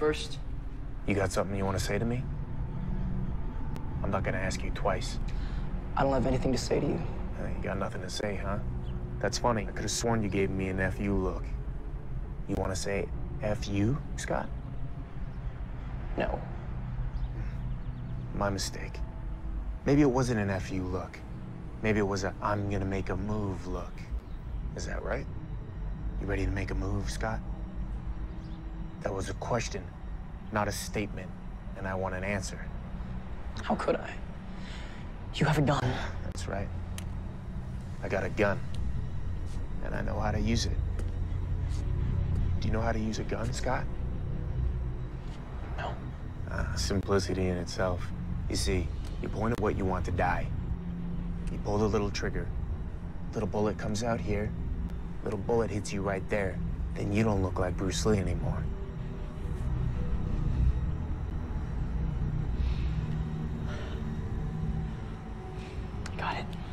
first. You got something you want to say to me? I'm not gonna ask you twice. I don't have anything to say to you. Uh, you got nothing to say, huh? That's funny. I could have sworn you gave me an F you look. You want to say F you, Scott? No. My mistake. Maybe it wasn't an F you look. Maybe it was a I'm gonna make a move look. Is that right? You ready to make a move, Scott? That was a question, not a statement, and I want an answer. How could I? You have a gun. That's right. I got a gun, and I know how to use it. Do you know how to use a gun, Scott? No. Ah, simplicity in itself. You see, you point at what you want to die. You pull the little trigger. Little bullet comes out here. Little bullet hits you right there. Then you don't look like Bruce Lee anymore. Got it.